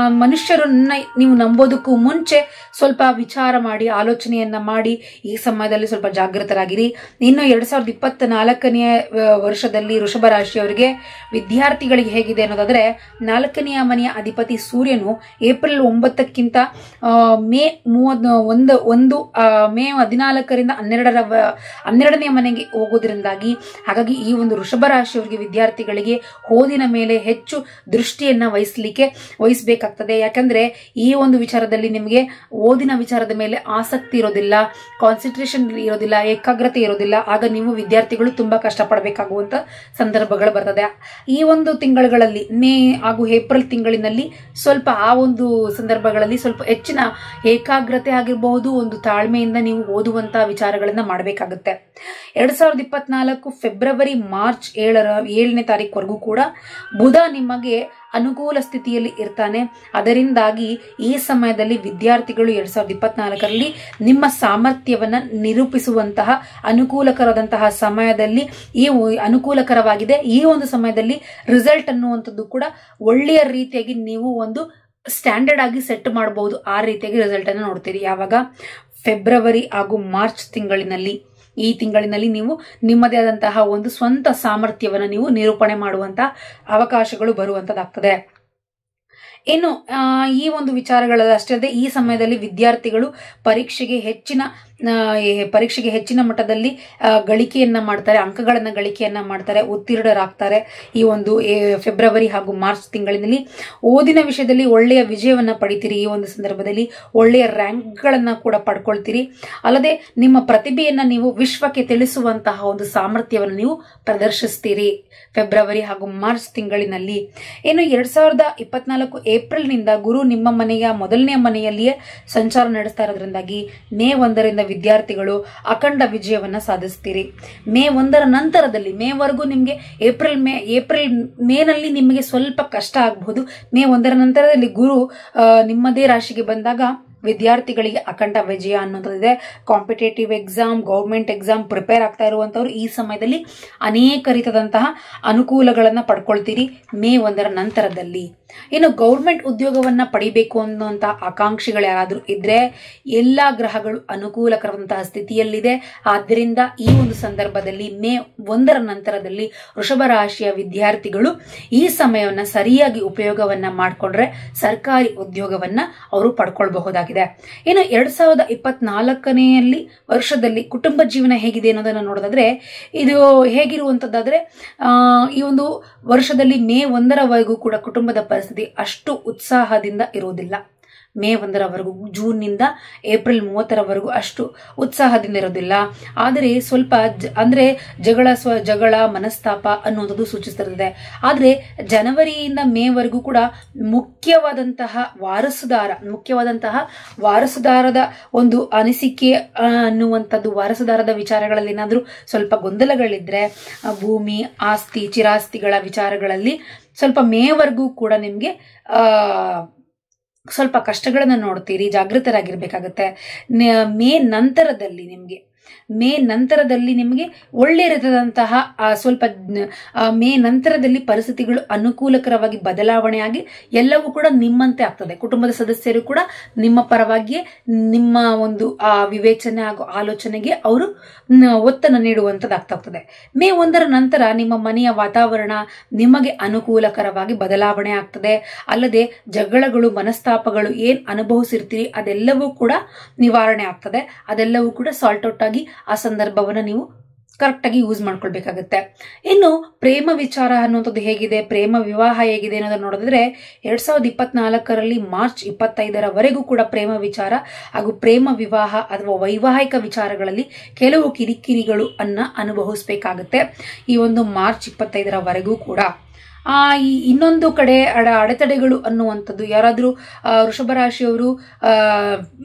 ಮನುಷ್ಯರನ್ನ ನೀವು ನಂಬೋದಕ್ಕೂ ಮುಂಚೆ ಸ್ವಲ್ಪ ವಿಚಾರ ಮಾಡಿ ಆಲೋಚನೆಯನ್ನ ಮಾಡಿ ಈ ಸಮಯದಲ್ಲಿ ಸ್ವಲ್ಪ ಜಾಗೃತರಾಗಿರಿ. ಇನ್ನು ಎರಡ್ ಸಾವಿರದ ಇಪ್ಪತ್ತ ನಾಲ್ಕನೆಯ ವರ್ಷದಲ್ಲಿ ವೃಷಭ ರಾಶಿಯವರಿಗೆ ವಿದ್ಯಾರ್ಥಿಗಳಿಗೆ ಹೇಗಿದೆ ಅನ್ನೋದಾದ್ರೆ ನಾಲ್ಕನೆಯ ಮನೆಯ ಅಧಿಪತಿ ಸೂರ್ಯನು ಏಪ್ರಿಲ್ ಒಂಬತ್ತಕ್ಕಿಂತ ಮೇ ಮೂವತ್ ಒಂದು ಒಂದು ಮೇ ಹದಿನಾಲ್ಕರಿಂದ ಹನ್ನೆರಡರ ಹನ್ನೆರಡನೆಯ ಮನೆಗೆ ಹೋಗೋದ್ರಿಂದಾಗಿ ಹಾಗಾಗಿ ಈ ಒಂದು ವೃಷಭ ರಾಶಿಯವರಿಗೆ ವಿದ್ಯಾರ್ಥಿಗಳಿಗೆ ಓದಿನ ಮೇಲೆ ಹೆಚ್ಚು ದೃಷ್ಟಿಯನ್ನ ವಹಿಸ್ಲಿಕ್ಕೆ, ವಹಿಸಬೇಕಾಗ್ತದೆ. ಯಾಕಂದ್ರೆ ಈ ಒಂದು ವಿಚಾರದಲ್ಲಿ ನಿಮಗೆ ಓದಿನ ವಿಚಾರದ ಮೇಲೆ ಆಸಕ್ತಿ ಇರೋದಿಲ್ಲ. ಕಾನ್ಸಂಟ್ರೇಷನ್ ಇರೋದಿಲ್ಲ, ಏಕಾಗ್ರತೆ ಇರೋದಿಲ್ಲ. ಆಗ ನೀವು ವಿದ್ಯಾರ್ಥಿಗಳು ತುಂಬಾ ಕಷ್ಟಪಡಬೇಕಾಗುವಂಥ ಸಂದರ್ಭಗಳು ಬರ್ತದೆ. ಈ ಒಂದು ತಿಂಗಳುಗಳಲ್ಲಿ, ಮೇ ಹಾಗೂ ಏಪ್ರಿಲ್ ತಿಂಗಳಿನಲ್ಲಿ ಸ್ವಲ್ಪ ಆ ಒಂದು ಸಂದರ್ಭಗಳಲ್ಲಿ ಸ್ವಲ್ಪ ಹೆಚ್ಚಿನ ಏಕಾಗ್ರತೆ ಆಗಿರಬಹುದು, ಒಂದು ತಾಳ್ಮೆಯಿಂದ ನೀವು ಓದುವಂಥ ವಿಚಾರಗಳನ್ನು ಮಾಡಬೇಕಾಗುತ್ತೆ. ಎರಡ್ ಸಾವಿರದ ಇಪ್ಪತ್ನಾಲ್ಕು ಫೆಬ್ರವರಿ, ಮಾರ್ಚ್ ಏಳರ ಏಳನೇ ತಾರೀಕುವರೆಗೂ ಕೂಡ ಬುಧ ನಿಮಗೆ ಅನುಕೂಲ ಸ್ಥಿತಿಯಲ್ಲಿ ಇರ್ತಾನೆ. ಅದರಿಂದಾಗಿ ಈ ಸಮಯದಲ್ಲಿ ವಿದ್ಯಾರ್ಥಿಗಳು ಎರಡ್ ಸಾವಿರದ ಇಪ್ಪತ್ನಾಲ್ಕರಲ್ಲಿ ನಿಮ್ಮ ಸಾಮರ್ಥ್ಯವನ್ನ ನಿರೂಪಿಸುವಂತಹ ಅನುಕೂಲಕರವಾದಂತಹ ಸಮಯದಲ್ಲಿ ಈ ಅನುಕೂಲಕರವಾಗಿದೆ. ಈ ಒಂದು ಸಮಯದಲ್ಲಿ ರಿಸಲ್ಟ್ ಅನ್ನುವಂಥದ್ದು ಕೂಡ ಒಳ್ಳೆಯ ರೀತಿಯಾಗಿ ನೀವು ಒಂದು ಸ್ಟ್ಯಾಂಡರ್ಡ್ ಆಗಿ ಸೆಟ್ ಮಾಡಬಹುದು ಆ ರೀತಿಯಾಗಿ ರಿಸಲ್ಟ್ ಅನ್ನು ನೋಡ್ತೀರಿ. ಯಾವಾಗ? ಫೆಬ್ರವರಿ ಹಾಗೂ ಮಾರ್ಚ್ ತಿಂಗಳಿನಲ್ಲಿ. ಈ ತಿಂಗಳಿನಲ್ಲಿ ನೀವು ನಿಮ್ಮದೇ ಆದಂತಹ ಒಂದು ಸ್ವಂತ ಸಾಮರ್ಥ್ಯವನ್ನು ನೀವು ನಿರೂಪಣೆ ಮಾಡುವಂತಹ ಅವಕಾಶಗಳು ಬರುವಂತದ್ದಾಗ್ತದೆ. ಇನ್ನು ಈ ಒಂದು ವಿಚಾರಗಳಲ್ಲಿ, ಅಷ್ಟೇ ಅಲ್ಲದೆ ಈ ಸಮಯದಲ್ಲಿ ವಿದ್ಯಾರ್ಥಿಗಳು ಪರೀಕ್ಷೆಗೆ ಹೆಚ್ಚಿನ ಪರೀಕ್ಷೆಗೆ ಹೆಚ್ಚಿನ ಮಟ್ಟದಲ್ಲಿ ಗಳಿಕೆಯನ್ನು ಮಾಡ್ತಾರೆ, ಅಂಕಗಳನ್ನು ಗಳಿಕೆಯನ್ನು ಮಾಡ್ತಾರೆ, ಉತ್ತೀರ್ಣರಾಗ್ತಾರೆ. ಈ ಒಂದು ಫೆಬ್ರವರಿ ಹಾಗೂ ಮಾರ್ಚ್ ತಿಂಗಳಿನಲ್ಲಿ ಓದಿನ ವಿಷಯದಲ್ಲಿ ಒಳ್ಳೆಯ ವಿಜಯವನ್ನ ಪಡಿತೀರಿ. ಈ ಒಂದು ಸಂದರ್ಭದಲ್ಲಿ ಒಳ್ಳೆಯ ರ್ಯಾಂಕ್ಗಳನ್ನು ಕೂಡ ಪಡ್ಕೊಳ್ತೀರಿ. ಅಲ್ಲದೆ ನಿಮ್ಮ ಪ್ರತಿಭೆಯನ್ನ ನೀವು ವಿಶ್ವಕ್ಕೆ ತಿಳಿಸುವಂತಹ ಒಂದು ಸಾಮರ್ಥ್ಯವನ್ನು ನೀವು ಪ್ರದರ್ಶಿಸ್ತೀರಿ. ಫೆಬ್ರವರಿ ಹಾಗೂ ಮಾರ್ಚ್ ತಿಂಗಳಿನಲ್ಲಿ. ಇನ್ನು, ಎರಡ್ ಸಾವಿರದ ಇಪ್ಪತ್ನಾಲ್ಕು ಏಪ್ರಿಲ್ನಿಂದ ಗುರು ನಿಮ್ಮ ಮನೆಯ ಮೊದಲನೇ ಮನೆಯಲ್ಲಿಯೇ ಸಂಚಾರ ನಡೆಸ್ತಾ ಇರೋದ್ರಿಂದಾಗಿ ಮೇ ಒಂದರಿಂದ ವಿದ್ಯಾರ್ಥಿಗಳು ಅಖಂಡ ವಿಜಯವನ್ನು ಸಾಧಿಸ್ತೀರಿ. ಮೇ ಒಂದರ ನಂತರದಲ್ಲಿ ಮೇವರೆಗೂ ನಿಮಗೆ ಏಪ್ರಿಲ್ ಮೇ, ಏಪ್ರಿಲ್ ಮೇನಲ್ಲಿ ನಿಮಗೆ ಸ್ವಲ್ಪ ಕಷ್ಟ ಆಗಬಹುದು. ಮೇ ಒಂದರ ನಂತರದಲ್ಲಿ ಗುರು ನಿಮ್ಮದೇ ರಾಶಿಗೆ ಬಂದಾಗ ವಿದ್ಯಾರ್ಥಿಗಳಿಗೆ ಅಖಂಡ ವಿಜಯ ಅನ್ನೋದಿದೆ competitive exam government exam prepare ಆಗ್ತಾ ಇರುವಂಥವ್ರು ಈ ಸಮಯದಲ್ಲಿ ಅನೇಕ ರೀತಿಯಾದಂತಹ ಅನುಕೂಲಗಳನ್ನು ಪಡ್ಕೊಳ್ತೀರಿ ಮೇ ಒಂದರ ನಂತರದಲ್ಲಿ. ಇನ್ನು ಗೌರ್ಮೆಂಟ್ ಉದ್ಯೋಗವನ್ನ ಪಡಿಬೇಕು ಅನ್ನುವಂಥ ಆಕಾಂಕ್ಷಿಗಳು ಯಾರಾದರೂ ಇದ್ರೆ ಎಲ್ಲ ಗ್ರಹಗಳು ಅನುಕೂಲಕರವಂತಹ ಸ್ಥಿತಿಯಲ್ಲಿದೆ. ಆದ್ದರಿಂದ ಈ ಒಂದು ಸಂದರ್ಭದಲ್ಲಿ ಮೇ ಒಂದರ ನಂತರದಲ್ಲಿ ವೃಷಭ ರಾಶಿಯ ವಿದ್ಯಾರ್ಥಿಗಳು ಈ ಸಮಯವನ್ನ ಸರಿಯಾಗಿ ಉಪಯೋಗವನ್ನ ಮಾಡಿಕೊಂಡ್ರೆ ಸರ್ಕಾರಿ ಉದ್ಯೋಗವನ್ನ ಅವರು ಪಡ್ಕೊಳ್ಬಹುದಾಗಿದೆ. ಇನ್ನು ಎರಡು ಸಾವಿರದ ಇಪ್ಪತ್ನಾಲ್ಕನೆಯಲ್ಲಿ ವರ್ಷದಲ್ಲಿ ಕುಟುಂಬ ಜೀವನ ಹೇಗಿದೆ ಅನ್ನೋದನ್ನ ನೋಡೋದಾದ್ರೆ ಇದು ಹೇಗಿರುವಂತದ್ದಾದ್ರೆ ಈ ಒಂದು ವರ್ಷದಲ್ಲಿ ಮೇ ಒಂದರವರೆಗೂ ಕೂಡ ಕುಟುಂಬದ ಪರಿಸ್ಥಿತಿ ಅಷ್ಟು ಉತ್ಸಾಹದಿಂದ ಇರುವುದಿಲ್ಲ. ಮೇ ಒಂದರವರೆಗೂ, ಜೂನ್ನಿಂದ ಏಪ್ರಿಲ್ ಮೂವತ್ತರವರೆಗೂ ಅಷ್ಟು ಉತ್ಸಾಹದಿಂದ ಇರೋದಿಲ್ಲ. ಆದರೆ ಸ್ವಲ್ಪ ಅಂದರೆ ಜಗಳ ಸ್ವ, ಜಗಳ ಮನಸ್ತಾಪ ಅನ್ನುವಂಥದ್ದು ಸೂಚಿಸ್ತಿರ್ತದೆ. ಆದರೆ ಜನವರಿಯಿಂದ ಮೇವರೆಗೂ ಕೂಡ ಮುಖ್ಯವಾದಂತಹ ವಾರಸುದಾರ, ಮುಖ್ಯವಾದಂತಹ ವಾರಸುದಾರದ ಒಂದು ಅನಿಸಿಕೆ ಅನ್ನುವಂಥದ್ದು ವಾರಸುದಾರದ ವಿಚಾರಗಳಲ್ಲಿ ಏನಾದರೂ ಸ್ವಲ್ಪ ಗೊಂದಲಗಳಿದ್ರೆ ಭೂಮಿ, ಆಸ್ತಿ, ಚಿರಾಸ್ತಿಗಳ ವಿಚಾರಗಳಲ್ಲಿ ಸ್ವಲ್ಪ ಮೇವರೆಗೂ ಕೂಡ ನಿಮಗೆ ಸ್ವಲ್ಪ ಕಷ್ಟಗಳನ್ನು ನೋಡ್ತೀರಿ ಜಾಗೃತರಾಗಿರ್ಬೇಕಾಗತ್ತೆ. ಮೇ ನಂತರದಲ್ಲಿ ನಿಮಗೆ ಮೇ ನಂತರದಲ್ಲಿ ನಿಮಗೆ ಒಳ್ಳೆ ರೀತಿಯಾದಂತಹ ಸ್ವಲ್ಪ ಮೇ ನಂತರದಲ್ಲಿ ಪರಿಸ್ಥಿತಿಗಳು ಅನುಕೂಲಕರವಾಗಿ ಬದಲಾವಣೆಯಾಗಿ ಎಲ್ಲವೂ ಕೂಡ ನಿಮ್ಮಂತೆ ಆಗ್ತದೆ. ಕುಟುಂಬದ ಸದಸ್ಯರು ಕೂಡ ನಿಮ್ಮ ಪರವಾಗಿಯೇ ನಿಮ್ಮ ಒಂದು, ಆ, ವಿವೇಚನೆ ಹಾಗೂ ಆಲೋಚನೆಗೆ ಅವರು ಒತ್ತನ್ನು ನೀಡುವಂಥದ್ದಾಗ್ತಾ ಮೇ ಒಂದರ ನಂತರ ನಿಮ್ಮ ಮನೆಯ ವಾತಾವರಣ ನಿಮಗೆ ಅನುಕೂಲಕರವಾಗಿ ಬದಲಾವಣೆ ಆಗ್ತದೆ. ಅಲ್ಲದೆ ಜಗಳಗಳು, ಮನಸ್ತಾಪಗಳು ಏನ್ ಅನುಭವಿಸಿರ್ತೀರಿ ಅದೆಲ್ಲವೂ ಕೂಡ ನಿವಾರಣೆ ಆಗ್ತದೆ. ಅದೆಲ್ಲವೂ ಕೂಡ ಸಾಲ್ಟ್ ಔಟ್ ಆಗಿ ಆ ಸಂದರ್ಭವನ್ನು ನೀವು ಕರೆಕ್ಟಾಗಿ ಯೂಸ್ ಮಾಡ್ಕೊಳ್ಬೇಕಾಗತ್ತೆ. ಇನ್ನು ಪ್ರೇಮ ವಿಚಾರ ಅನ್ನುವಂಥದ್ದು ಹೇಗಿದೆ? ಪ್ರೇಮ ವಿವಾಹ ಹೇಗಿದೆ ಅನ್ನೋದನ್ನ ನೋಡಿದ್ರೆ ಎರಡ್ ಸಾವಿರದ ಇಪ್ಪತ್ನಾಲ್ಕರಲ್ಲಿ ಮಾರ್ಚ್ ಇಪ್ಪತ್ತೈದರವರೆಗೂ ಕೂಡ ಪ್ರೇಮ ವಿಚಾರ ಹಾಗೂ ಪ್ರೇಮ ವಿವಾಹ ಅಥವಾ ವೈವಾಹಿಕ ವಿಚಾರಗಳಲ್ಲಿ ಕೆಲವು ಕಿರಿಕಿರಿಗಳು ಅನ್ನ ಅನುಭವಿಸ್ಬೇಕಾಗತ್ತೆ. ಈ ಒಂದು ಮಾರ್ಚ್ ಇಪ್ಪತ್ತೈದರವರೆಗೂ ಕೂಡ. ಇನ್ನೊಂದು ಕಡೆ ಅಡ ಅಡೆತಡೆಗಳು ಅನ್ನುವಂಥದ್ದು. ಯಾರಾದರೂ ವೃಷಭ ರಾಶಿಯವರು ಆ,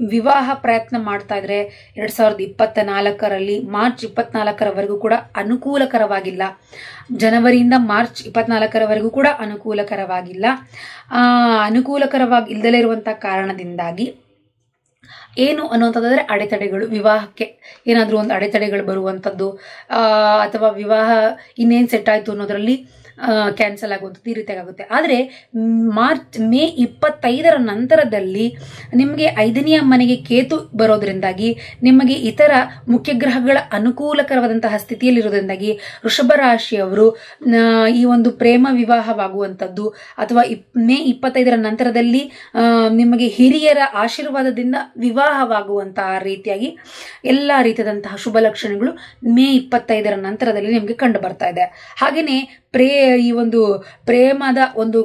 ವಿವಾಹ ಪ್ರಯತ್ನ ಮಾಡ್ತಾ ಇದ್ರೆ ಎರಡು ಸಾವಿರದ ಇಪ್ಪತ್ತ ನಾಲ್ಕರಲ್ಲಿ ಮಾರ್ಚ್ ಇಪ್ಪತ್ನಾಲ್ಕರವರೆಗೂ ಕೂಡ ಅನುಕೂಲಕರವಾಗಿಲ್ಲ. ಜನವರಿಯಿಂದ ಮಾರ್ಚ್ ಇಪ್ಪತ್ನಾಲ್ಕರವರೆಗೂ ಕೂಡ ಅನುಕೂಲಕರವಾಗಿಲ್ಲ. ಅನುಕೂಲಕರವಾಗಿ ಇಲ್ಲದಲೇ ಇರುವಂಥ ಕಾರಣದಿಂದಾಗಿ ಏನು ಅನ್ನುವಂಥದ್ದಾದರೆ ಅಡೆತಡೆಗಳು ವಿವಾಹಕ್ಕೆ ಏನಾದರೂ ಒಂದು ಅಡೆತಡೆಗಳು ಬರುವಂಥದ್ದು ಅಥವಾ ವಿವಾಹ ಇನ್ನೇನು ಸೆಟ್ ಆಯಿತು ಅನ್ನೋದರಲ್ಲಿ ಕ್ಯಾನ್ಸಲ್ ಆಗುವಂಥದ್ದು ಈ ರೀತಿಯಾಗಿ ಆಗುತ್ತೆ. ಆದರೆ ಮಾರ್ಚ್, ಮೇ ಇಪ್ಪತ್ತೈದರ ನಂತರದಲ್ಲಿ ನಿಮಗೆ ಐದನೆಯ ಮನೆಗೆ ಕೇತು ಬರೋದ್ರಿಂದಾಗಿ, ನಿಮಗೆ ಇತರ ಮುಖ್ಯ ಗ್ರಹಗಳ ಅನುಕೂಲಕರವಾದಂತಹ ಸ್ಥಿತಿಯಲ್ಲಿರೋದ್ರಿಂದಾಗಿ ವೃಷಭ ರಾಶಿಯವರು ಈ ಒಂದು ಪ್ರೇಮ ವಿವಾಹವಾಗುವಂಥದ್ದು ಅಥವಾ ಮೇ ಇಪ್ಪತ್ತೈದರ ನಂತರದಲ್ಲಿ ನಿಮಗೆ ಹಿರಿಯರ ಆಶೀರ್ವಾದದಿಂದ ವಿವಾಹವಾಗುವಂತಹ ರೀತಿಯಾಗಿ ಎಲ್ಲ ರೀತಿಯಾದಂತಹ ಶುಭ ಲಕ್ಷಣಗಳು ಮೇ ಇಪ್ಪತ್ತೈದರ ನಂತರದಲ್ಲಿ ನಿಮಗೆ ಕಂಡು ಬರ್ತಾ ಇದೆ. ಹಾಗೆಯೇ ಪ್ರೇ ಈ ಒಂದು ಪ್ರೇಮದ ಒಂದು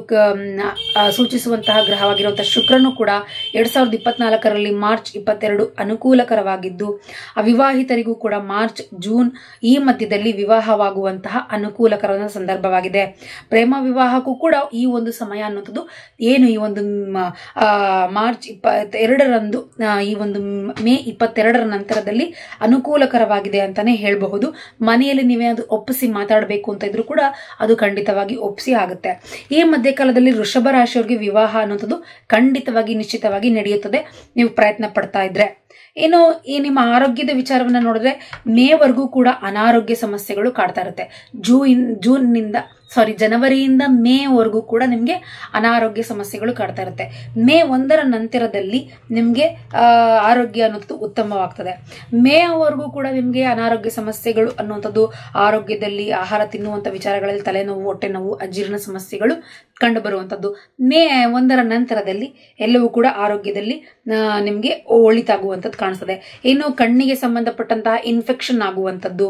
ಸೂಚಿಸುವಂತಹ ಗ್ರಹವಾಗಿರುವಂತಹ ಶುಕ್ರನು ಕೂಡ ಎರಡ್ ಸಾವಿರದ ಇಪ್ಪತ್ನಾಲ್ಕರಲ್ಲಿ ಮಾರ್ಚ್ ಇಪ್ಪತ್ತೆರಡು ಅನುಕೂಲಕರವಾಗಿದ್ದು, ಅವಿವಾಹಿತರಿಗೂ ಕೂಡ ಮಾರ್ಚ್, ಜೂನ್ ಈ ಮಧ್ಯದಲ್ಲಿ ವಿವಾಹವಾಗುವಂತಹ ಅನುಕೂಲಕರವಾದ ಸಂದರ್ಭವಾಗಿದೆ. ಪ್ರೇಮ ವಿವಾಹಕ್ಕೂ ಕೂಡ ಈ ಒಂದು ಸಮಯ ಅನ್ನುವಂಥದ್ದು ಏನು ಈ ಒಂದು ಮಾರ್ಚ್ ಇಪ್ಪತ್ತೆರಡರಂದು ಈ ಒಂದು ಮ್- ಇಪ್ಪತ್ತೆರಡರ ನಂತರದಲ್ಲಿ ಅನುಕೂಲಕರವಾಗಿದೆ ಅಂತಾನೆ ಹೇಳಬಹುದು. ಮನೆಯಲ್ಲಿ ನೀವೇ ಅದು ಒಪ್ಪಿಸಿ ಮಾತಾಡಬೇಕು ಅಂತ ಇದ್ರು ಕೂಡ ಅದು ಖಂಡಿತವಾಗಿ ಒಪ್ಸಿ ಆಗುತ್ತೆ. ಈ ಮಧ್ಯಕಾಲದಲ್ಲಿ ವೃಷಭ ರಾಶಿಯವರಿಗೆ ವಿವಾಹ ಅನ್ನೋದು ಖಂಡಿತವಾಗಿ ನಿಶ್ಚಿತವಾಗಿ ನಡೆಯುತ್ತದೆ. ನೀವು ಪ್ರಯತ್ನ ಪಡ್ತಾ ಇದ್ರೆ. ಇನ್ನು ಈ ನಿಮ್ಮ ಆರೋಗ್ಯದ ವಿಚಾರವನ್ನ ನೋಡಿದ್ರೆ ಮೇವರೆಗೂ ಕೂಡ ಅನಾರೋಗ್ಯ ಸಮಸ್ಯೆಗಳು ಕಾಡ್ತಾ ಇರುತ್ತೆ. ಜೂನ್, ಜೂನ್ನಿಂದ ಸಾರಿ ಜನವರಿಯಿಂದ ಮೇವರೆಗೂ ಕೂಡ ನಿಮಗೆ ಅನಾರೋಗ್ಯ ಸಮಸ್ಯೆಗಳು ಕಾಡ್ತಾ ಇರುತ್ತೆ. ಮೇ ಒಂದರ ನಂತರದಲ್ಲಿ ನಿಮಗೆ ಆರೋಗ್ಯ ಅನ್ನೋದು ಉತ್ತಮವಾಗ್ತದೆ. ಮೇವರೆಗೂ ಕೂಡ ನಿಮಗೆ ಅನಾರೋಗ್ಯ ಸಮಸ್ಯೆಗಳು ಅನ್ನುವಂಥದ್ದು, ಆರೋಗ್ಯದಲ್ಲಿ ಆಹಾರ ತಿನ್ನುವಂಥ ವಿಚಾರಗಳಲ್ಲಿ ತಲೆನೋವು ಹೊಟ್ಟೆ ನೋವು ಅಜೀರ್ಣ ಸಮಸ್ಯೆಗಳು ಕಂಡು ಬರುವಂಥದ್ದು ಮೇ ಒಂದರ ನಂತರದಲ್ಲಿ ಎಲ್ಲವೂ ಕೂಡ ಆರೋಗ್ಯದಲ್ಲಿ ನಿಮಗೆ ಒಳಿತಾಗುವಂಥದ್ದು ಕಾಣಿಸ್ತದೆ. ಇನ್ನು ಕಣ್ಣಿಗೆ ಸಂಬಂಧಪಟ್ಟಂತಹ ಇನ್ಫೆಕ್ಷನ್ ಆಗುವಂಥದ್ದು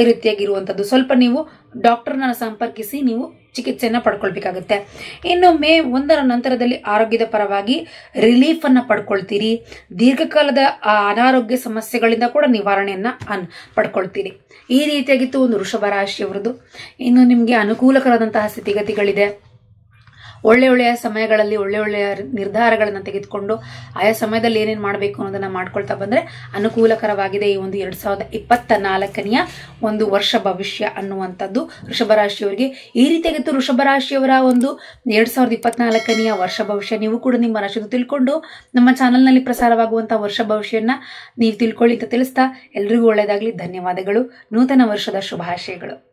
ಈ ರೀತಿಯಾಗಿರುವಂಥದ್ದು ಸ್ವಲ್ಪ ನೀವು ಡಾಕ್ಟರ್ನ ಸಂಪರ್ಕಿಸಿ ನೀವು ಚಿಕಿತ್ಸೆಯನ್ನು ಪಡ್ಕೊಳ್ಬೇಕಾಗುತ್ತೆ. ಇನ್ನು ಮೇ ಒಂದರ ನಂತರದಲ್ಲಿ ಆರೋಗ್ಯದ ಪರವಾಗಿ ರಿಲೀಫ್ ಅನ್ನ ಪಡ್ಕೊಳ್ತೀರಿ. ದೀರ್ಘಕಾಲದ ಅನಾರೋಗ್ಯ ಸಮಸ್ಯೆಗಳಿಂದ ಕೂಡ ನಿವಾರಣೆಯನ್ನು ಅನ್ ಪಡ್ಕೊಳ್ತೀರಿ. ಈ ರೀತಿಯಾಗಿತ್ತು ಒಂದು ವೃಷಭ ರಾಶಿಯವರದು. ಇನ್ನು ನಿಮಗೆ ಅನುಕೂಲಕರವಾದಂತಹ ಸ್ಥಿತಿಗತಿಗಳಿದೆ. ಒಳ್ಳೆ ಒಳ್ಳೆಯ ಸಮಯಗಳಲ್ಲಿ ಒಳ್ಳೆ ಒಳ್ಳೆಯ ನಿರ್ಧಾರಗಳನ್ನು ತೆಗೆದುಕೊಂಡು ಆಯಾ ಸಮಯದಲ್ಲಿ ಏನೇನು ಮಾಡಬೇಕು ಅನ್ನೋದನ್ನ ಮಾಡ್ಕೊಳ್ತಾ ಬಂದ್ರೆ ಅನುಕೂಲಕರವಾಗಿದೆ ಈ ಒಂದು ಎರಡು ಸಾವಿರದ ಇಪ್ಪತ್ತ ನಾಲ್ಕನೆಯ ಒಂದು ವರ್ಷ ಭವಿಷ್ಯ ಅನ್ನುವಂಥದ್ದು ರಾಶಿಯವರಿಗೆ. ಈ ರೀತಿಯಾಗಿತ್ತು ರಾಶಿಯವರ ಒಂದು ಎರಡು ಸಾವಿರದ ಇಪ್ಪತ್ನಾಲ್ಕನೆಯ ವರ್ಷ ಭವಿಷ್ಯ. ನೀವು ಕೂಡ ನಿಮ್ಮ ರಾಶಿಯನ್ನು ತಿಳ್ಕೊಂಡು ನಮ್ಮ ಚಾನಲ್ನಲ್ಲಿ ಪ್ರಸಾರವಾಗುವಂತಹ ವರ್ಷ ಭವಿಷ್ಯನ ನೀವು ತಿಳ್ಕೊಳ್ಳಿ ಅಂತ ತಿಳಿಸ್ತಾ ಎಲ್ರಿಗೂ ಒಳ್ಳೆಯದಾಗಲಿ. ಧನ್ಯವಾದಗಳು. ನೂತನ ವರ್ಷದ ಶುಭಾಶಯಗಳು.